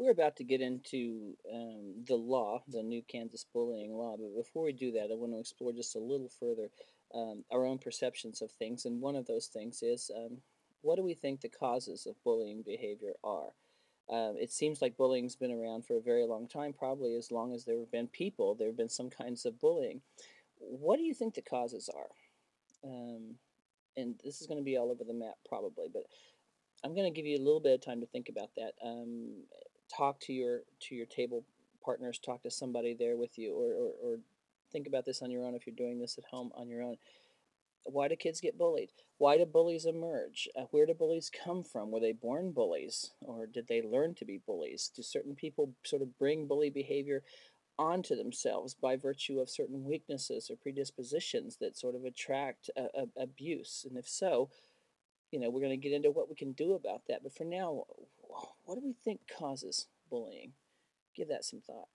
we're about to get into um, the law, the new Kansas bullying law. But before we do that, I want to explore just a little further um, our own perceptions of things. And one of those things is um, what do we think the causes of bullying behavior are? Uh, it seems like bullying's been around for a very long time, probably as long as there have been people, there have been some kinds of bullying. What do you think the causes are? Um, and this is going to be all over the map, probably, but I'm going to give you a little bit of time to think about that. Um, talk to your to your table partners, talk to somebody there with you, or, or, or think about this on your own if you're doing this at home on your own. Why do kids get bullied? Why do bullies emerge? Uh, where do bullies come from? Were they born bullies or did they learn to be bullies? Do certain people sort of bring bully behavior onto themselves by virtue of certain weaknesses or predispositions that sort of attract uh, abuse? And if so, you know, we're going to get into what we can do about that. But for now, what do we think causes bullying? Give that some thought.